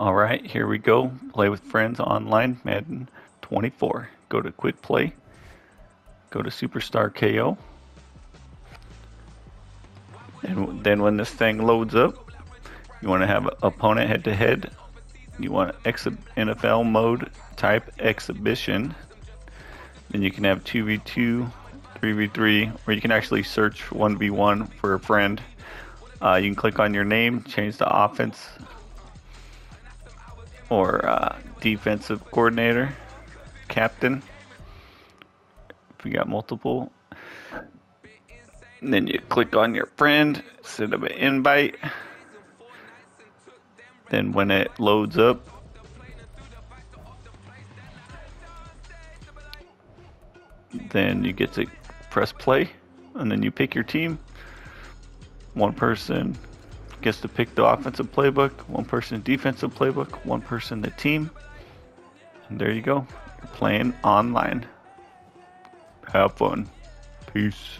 All right, here we go. Play with friends online, Madden 24. Go to Quick Play. Go to Superstar KO. And then when this thing loads up, you want to have opponent head to head. You want NFL mode type exhibition. Then you can have 2v2, 3v3, or you can actually search 1v1 for a friend. Uh, you can click on your name, change the offense or uh, defensive coordinator, captain. If you got multiple, and then you click on your friend, send them an invite. Then when it loads up, then you get to press play, and then you pick your team. One person gets to pick the offensive playbook, one person defensive playbook, one person the team. And there you go. You're playing online. Have fun. Peace.